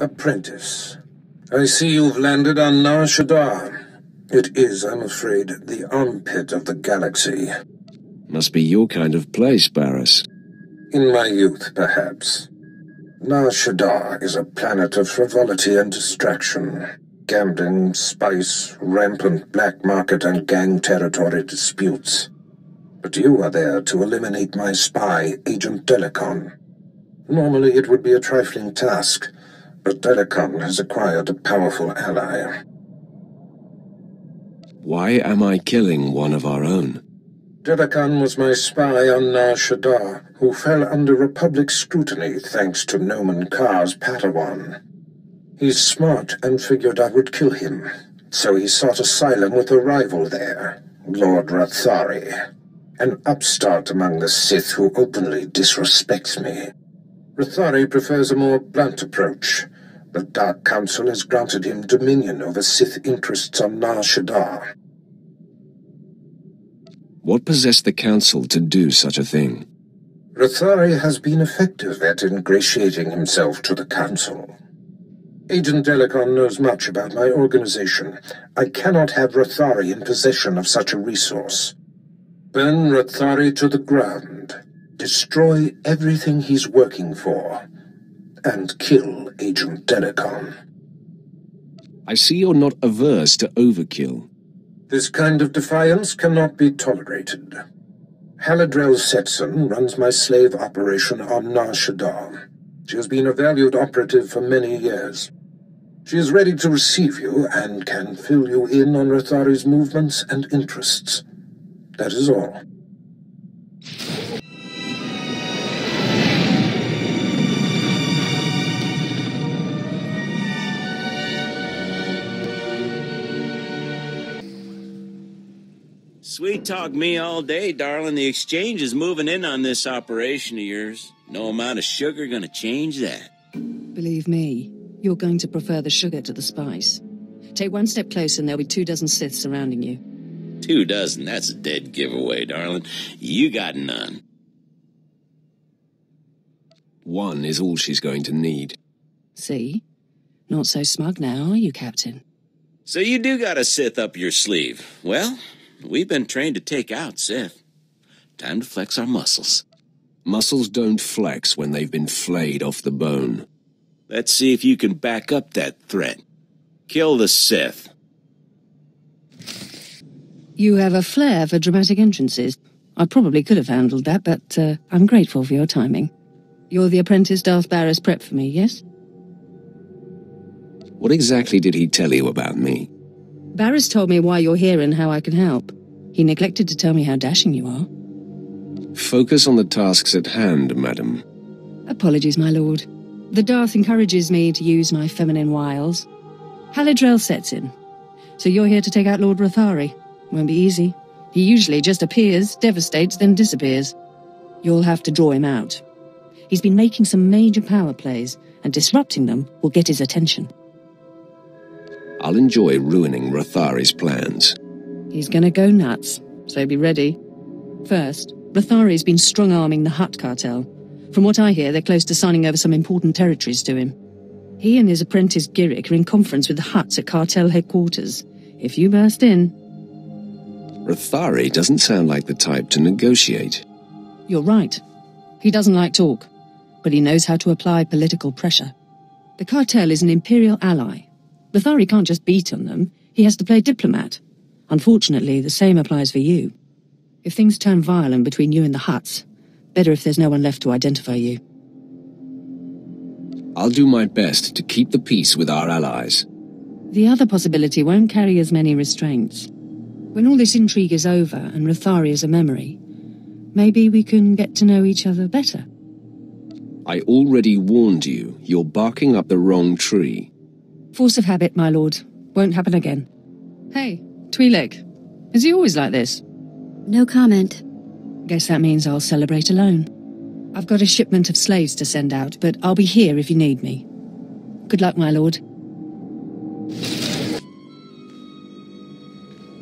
Apprentice. I see you've landed on Nar Shaddaa. It is, I'm afraid, the armpit of the galaxy. Must be your kind of place, Baras. In my youth, perhaps. Nar Shaddaa is a planet of frivolity and distraction. Gambling, spice, rampant black market and gang territory disputes. But you are there to eliminate my spy, Agent Delicon. Normally it would be a trifling task, but Delicon has acquired a powerful ally. Why am I killing one of our own? Delicon was my spy on Nar Shaddaa, who fell under Republic scrutiny thanks to Nomen Karr's Padawan. He's smart and figured I would kill him, so he sought asylum with a rival there, Lord Rathari, an upstart among the Sith who openly disrespects me. Rathari prefers a more blunt approach. The Dark Council has granted him dominion over Sith interests on Nar Shaddaa. What possessed the Council to do such a thing? Rathari has been effective at ingratiating himself to the Council. Agent Delicon knows much about my organization. I cannot have Rathari in possession of such a resource. Burn Rathari to the ground. Destroy everything he's working for. And kill Agent Delicon. I see you're not averse to overkill. This kind of defiance cannot be tolerated. Haladrel Sethson runs my slave operation on Nar Shaddaa. She has been a valued operative for many years. She is ready to receive you and can fill you in on Rathari's movements and interests. That is all. Sweet talk me all day, darling. The exchange is moving in on this operation of yours. No amount of sugar gonna change that. Believe me, you're going to prefer the sugar to the spice. Take one step closer and there'll be two dozen Sith surrounding you. Two dozen, that's a dead giveaway, darling. You got none. One is all she's going to need. See? Not so smug now, are you, Captain? So you do got a Sith up your sleeve. Well, we've been trained to take out Sith. Time to flex our muscles. Muscles don't flex when they've been flayed off the bone. Let's see if you can back up that threat. Kill the Sith. You have a flair for dramatic entrances. I probably could have handled that, but uh, I'm grateful for your timing. You're the apprentice Darth Baras prep for me, yes? What exactly did he tell you about me? Baras told me why you're here and how I can help. He neglected to tell me how dashing you are. Focus on the tasks at hand, madam. Apologies, my lord. The Darth encourages me to use my feminine wiles. Haladrel sets in. So you're here to take out Lord Rathari. Won't be easy. He usually just appears, devastates, then disappears. You'll have to draw him out. He's been making some major power plays, and disrupting them will get his attention. I'll enjoy ruining Rathari's plans. He's gonna go nuts, so be ready. First, Rathari's been strong-arming the Hutt cartel. From what I hear, they're close to signing over some important territories to him. He and his apprentice Giric are in conference with the Hutts at cartel headquarters. If you burst in... Rathari doesn't sound like the type to negotiate. You're right. He doesn't like talk, but he knows how to apply political pressure. The cartel is an imperial ally. Rathari can't just beat on them, he has to play diplomat. Unfortunately, the same applies for you. If things turn violent between you and the Hutts, better if there's no one left to identify you. I'll do my best to keep the peace with our allies. The other possibility won't carry as many restraints. When all this intrigue is over and Rathari is a memory, maybe we can get to know each other better. I already warned you. You're barking up the wrong tree. Force of habit, my lord. Won't happen again. Hey, Twi'lek. Is he always like this? No comment. Guess that means I'll celebrate alone. I've got a shipment of slaves to send out, but I'll be here if you need me. Good luck, my lord.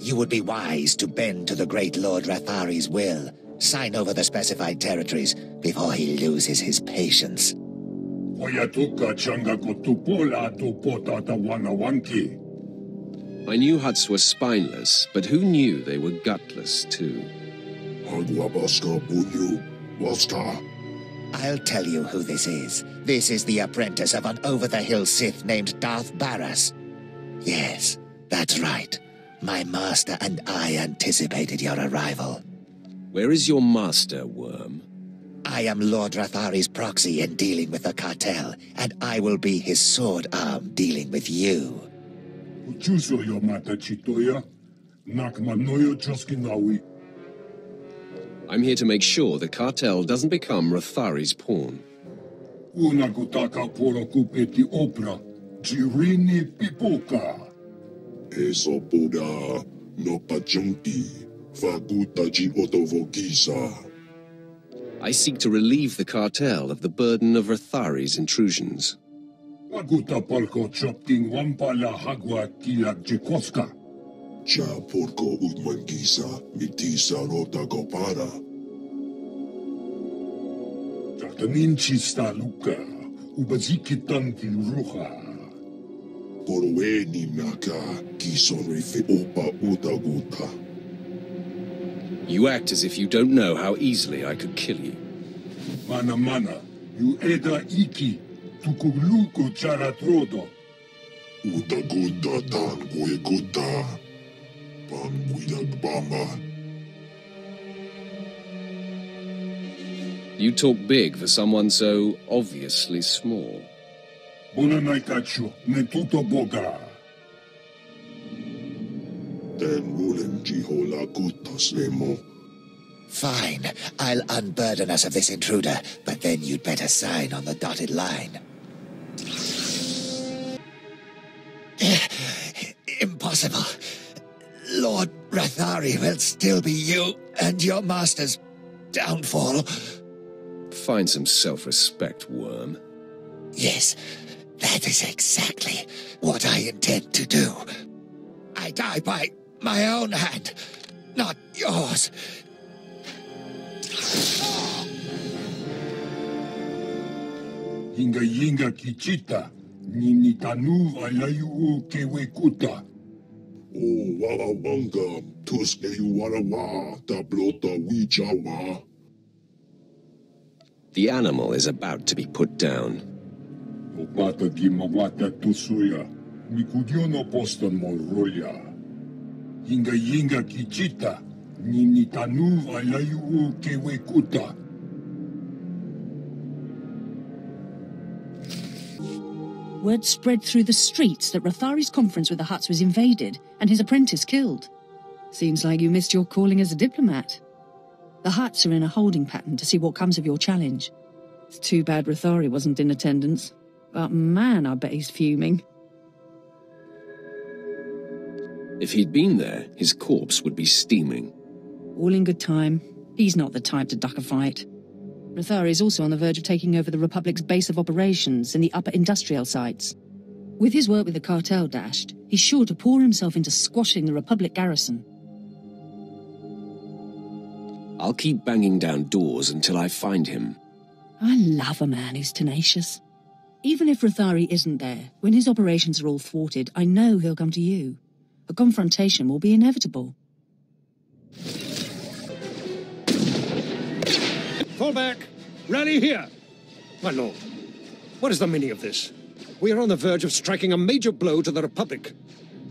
You would be wise to bend to the great Lord Rathari's will. Sign over the specified territories before he loses his patience. Oyatuka changa kotupola tupota wanawanki. I knew Hutts were spineless, but who knew they were gutless too? I'll tell you who this is. This is the apprentice of an over-the-hill Sith named Darth Baras. Yes, that's right. My master and I anticipated your arrival. Where is your master, Worm? I am Lord Rathari's proxy in dealing with the cartel, and I will be his sword arm dealing with you. Uchuso yo mata chitoya. Nakmanoyo choskinawi. I'm here to make sure the cartel doesn't become Rathari's pawn. Una kutaka poro kupeti opera. Jirini pipoka. Eso Buddha no pachunki. Faguta jin otovogisa. I seek to relieve the cartel of the burden of Rathari's intrusions. Paguta palko chopting wampala hagwa kilak jikoska. Cha porko udmangisa mitisa rota gopara. Tartanin chista luka. Ubaziki tanti ruha. Koroweni naka kison refe opa utaguta. You act as if you don't know how easily I could kill you. Mana mana. You eda iki. Tukuluko charatrodo. Utaguta tan gueguta. Panguidag bamba. You talk big for someone so obviously small. Naikacho. Ne tuto boga. Ten mulen jihola kutas lemo. Fine. I'll unburden us of this intruder, but then you'd better sign on the dotted line. Eh, impossible. Lord Rathari will still be you and your master's downfall. Find some self-respect, Worm. Yes, that is exactly what I intend to do. I die by my own hand, not yours. Hinga yinga kichita. Nini tanu alayu kewekuta. O wawawanga tuske you warawa tablota wijawa. The animal is about to be put down. Opata gimawata tusuya. Mikudiono poston moroya. Hinga yinga kichita. Nini tanu alayu kewekuta. Word spread through the streets that Rathari's conference with the Hutts was invaded and his apprentice killed. Seems like you missed your calling as a diplomat. The Hutts are in a holding pattern to see what comes of your challenge. It's too bad Rathari wasn't in attendance. But man, I bet he's fuming. If he'd been there, his corpse would be steaming. All in good time. He's not the type to duck a fight. Rathari is also on the verge of taking over the Republic's base of operations in the upper industrial sites. With his work with the cartel dashed, he's sure to pour himself into squashing the Republic garrison. I'll keep banging down doors until I find him. I love a man who's tenacious. Even if Rathari isn't there, when his operations are all thwarted, I know he'll come to you. A confrontation will be inevitable. Fall back! Rally here! My lord, what is the meaning of this? We are on the verge of striking a major blow to the Republic.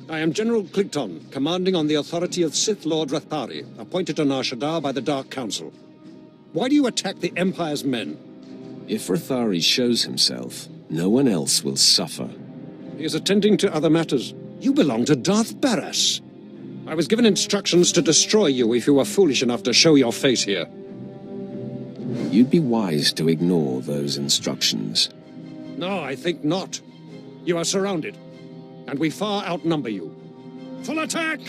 I am General Clinton, commanding on the authority of Sith Lord Rathari, appointed to Nar Shaddaa by the Dark Council. Why do you attack the Empire's men? If Rathari shows himself, no one else will suffer. He is attending to other matters. You belong to Darth Baras. I was given instructions to destroy you if you were foolish enough to show your face here. You'd be wise to ignore those instructions. No, I think not. You are surrounded, and we far outnumber you. Full attack!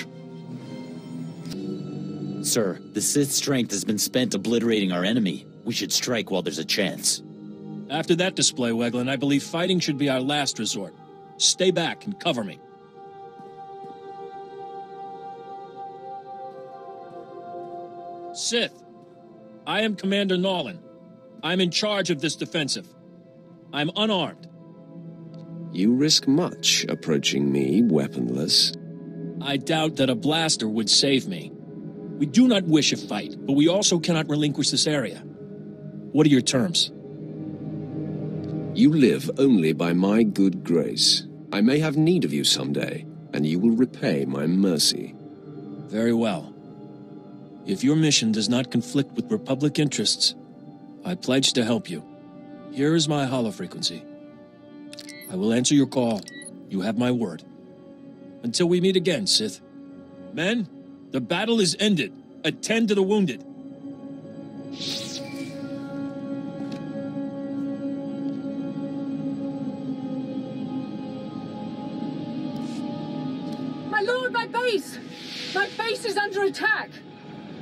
Sir, the Sith strength has been spent obliterating our enemy. We should strike while there's a chance. After that display, Weglin, I believe fighting should be our last resort. Stay back and cover me. Sith, I am Commander Norlin. I'm in charge of this defensive. I'm unarmed. You risk much approaching me weaponless. I doubt that a blaster would save me. We do not wish a fight, but we also cannot relinquish this area. What are your terms? You live only by my good grace. I may have need of you someday, and you will repay my mercy. Very well. If your mission does not conflict with Republic interests, I pledge to help you. Here is my holofrequency. I will answer your call. You have my word. Until we meet again, Sith. Men, the battle is ended. Attend to the wounded. My lord, my base! My base is under attack!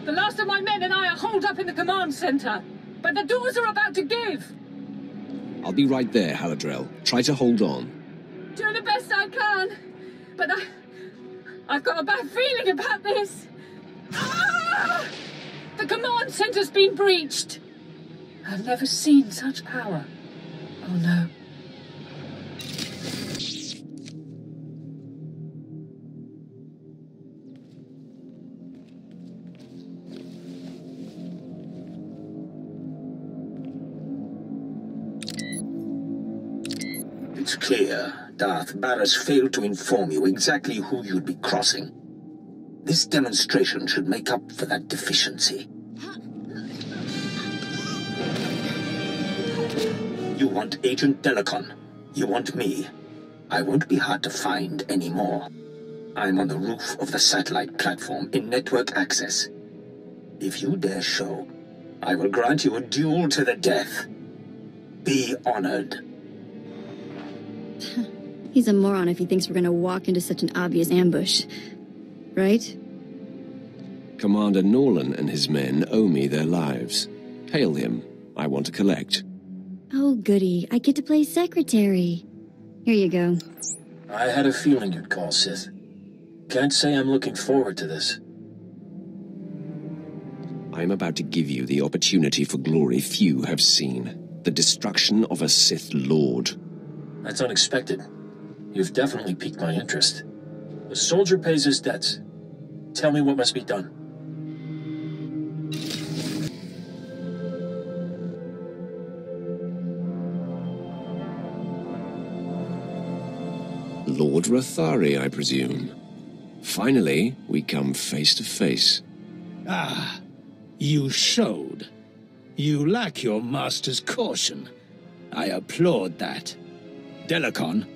The last of my men and I are holed up in the command center, but the doors are about to give! I'll be right there, Haladrel. Try to hold on. Doing the best I can, but I... I've got a bad feeling about this. Ah! The command center's been breached. I've never seen such power. Oh no. Clear Darth Baras failed to inform you exactly who you'd be crossing. This demonstration should make up for that deficiency. You want Agent Delicon. You want me. I won't be hard to find anymore. I'm on the roof of the satellite platform in network access. If you dare show, I will grant you a duel to the death. Be honored. He's a moron if he thinks we're gonna walk into such an obvious ambush. Right? Commander Norlin and his men owe me their lives. Hail him. I want to collect. Oh, goody. I get to play secretary. Here you go. I had a feeling you'd call, Sith. Can't say I'm looking forward to this. I am about to give you the opportunity for glory few have seen. The destruction of a Sith Lord. That's unexpected. You've definitely piqued my interest. A soldier pays his debts. Tell me what must be done. Lord Rathari, I presume. Finally, we come face to face. Ah, you showed. You lack your master's caution. I applaud that. Delicon,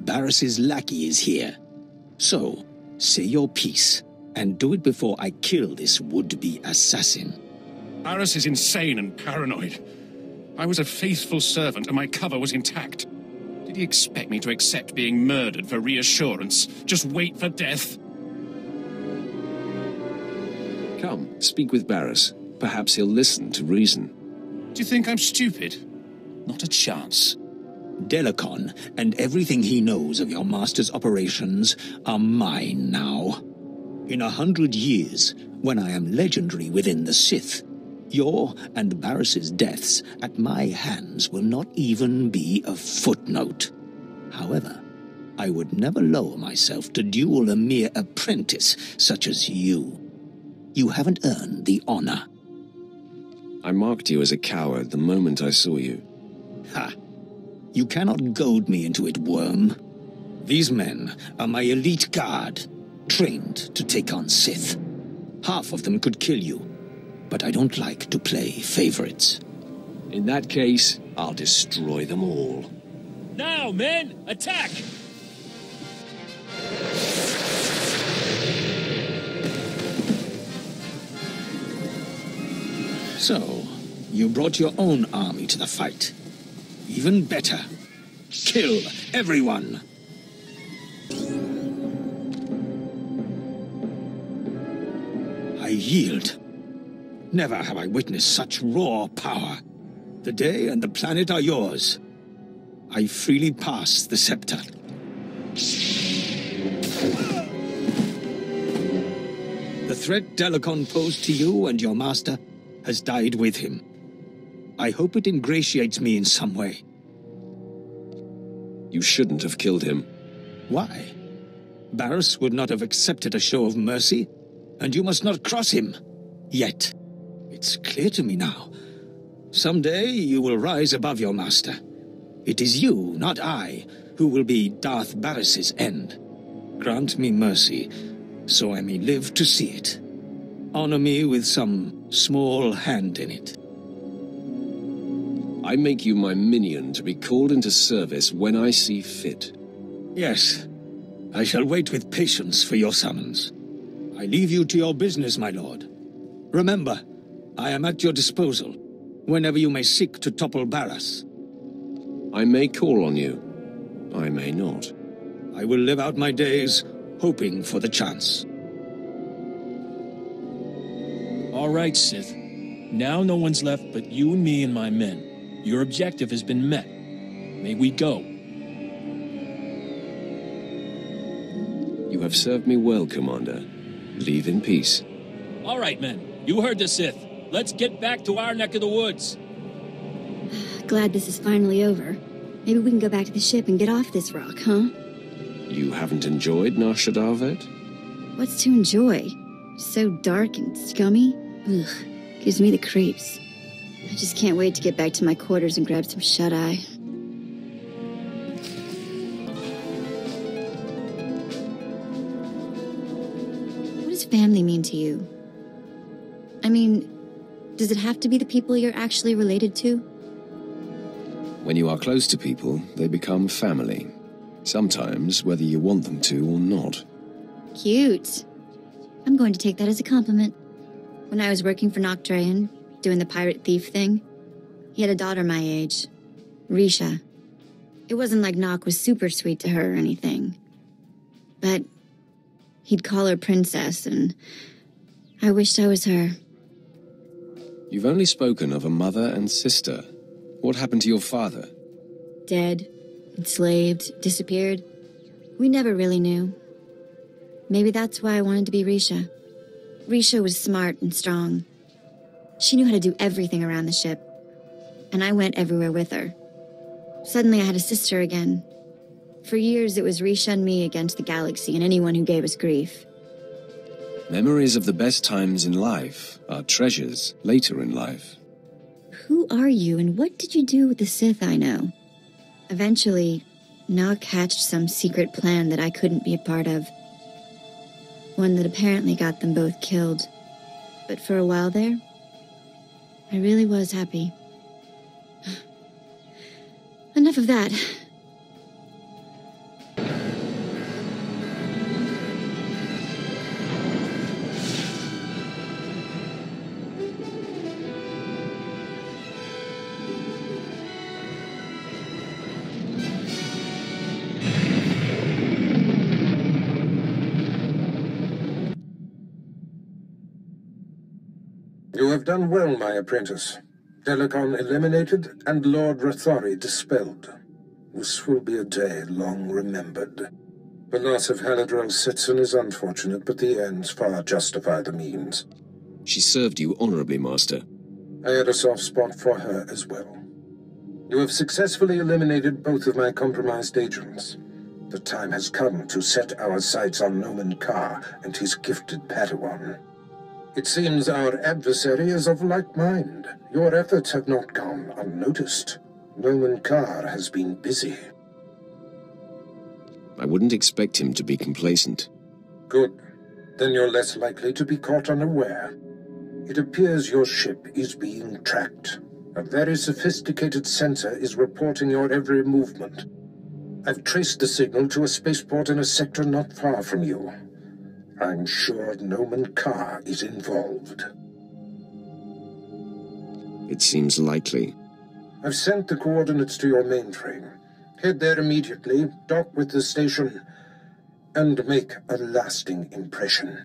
Baras's lackey is here. So, say your piece, and do it before I kill this would-be assassin. Baras is insane and paranoid. I was a faithful servant and my cover was intact. Did he expect me to accept being murdered for reassurance? Just wait for death? Come, speak with Baras. Perhaps he'll listen to reason. Do you think I'm stupid? Not a chance. Delicon and everything he knows of your master's operations are mine now. In a hundred years, when I am legendary within the Sith, your and Baras's deaths at my hands will not even be a footnote. However, I would never lower myself to duel a mere apprentice such as you. You haven't earned the honor. I marked you as a coward the moment I saw you. Ha! You cannot goad me into it, worm. These men are my elite guard, trained to take on Sith. Half of them could kill you, but I don't like to play favorites. In that case, I'll destroy them all. Now, men, attack! So, you brought your own army to the fight. Even better. Kill everyone! I yield. Never have I witnessed such raw power. The day and the planet are yours. I freely pass the scepter. The threat Delicon posed to you and your master has died with him. I hope it ingratiates me in some way. You shouldn't have killed him. Why? Baras would not have accepted a show of mercy, and you must not cross him. Yet. It's clear to me now. Someday you will rise above your master. It is you, not I, who will be Darth Baras's end. Grant me mercy, so I may live to see it. Honor me with some small hand in it. I make you my minion to be called into service when I see fit. Yes. I shall wait with patience for your summons. I leave you to your business, my lord. Remember, I am at your disposal, whenever you may seek to topple Baras. I may call on you. I may not. I will live out my days hoping for the chance. All right, Sith. Now no one's left but you and me and my men. Your objective has been met. May we go. You have served me well, Commander. Leave in peace. All right, men. You heard the Sith. Let's get back to our neck of the woods. Glad this is finally over. Maybe we can go back to the ship and get off this rock, huh? You haven't enjoyed Nar Shaddaa? What's to enjoy? So dark and scummy? Ugh, gives me the creeps. I just can't wait to get back to my quarters and grab some shut-eye. What does family mean to you? I mean, does it have to be the people you're actually related to? When you are close to people, they become family. Sometimes, whether you want them to or not. Cute. I'm going to take that as a compliment. When I was working for Nok Drayen, doing the pirate thief thing, he had a daughter my age, Risha. It wasn't like Nok was super sweet to her or anything. But he'd call her princess, and I wished I was her. You've only spoken of a mother and sister. What happened to your father? Dead, enslaved, disappeared. We never really knew. Maybe that's why I wanted to be Risha. Risha was smart and strong. She knew how to do everything around the ship. And I went everywhere with her. Suddenly I had a sister again. For years it was Risha and me against the galaxy and anyone who gave us grief. Memories of the best times in life are treasures later in life. Who are you and what did you do with the Sith I know? Eventually, Nok hatched some secret plan that I couldn't be a part of. One that apparently got them both killed. But for a while there, I really was happy. Enough of that. You have done well, my apprentice. Delicon eliminated and Lord Rathari dispelled. This will be a day long remembered. The loss of Haladrel Sethson is unfortunate, but the ends far justify the means. She served you honorably, Master. I had a soft spot for her as well. You have successfully eliminated both of my compromised agents. The time has come to set our sights on Nomen Karr and his gifted Padawan. It seems our adversary is of like mind. Your efforts have not gone unnoticed. Nomen Karr has been busy. I wouldn't expect him to be complacent. Good. Then you're less likely to be caught unaware. It appears your ship is being tracked. A very sophisticated sensor is reporting your every movement. I've traced the signal to a spaceport in a sector not far from you. I'm sure Nomen Karr is involved. It seems likely. I've sent the coordinates to your mainframe. Head there immediately, dock with the station, and make a lasting impression.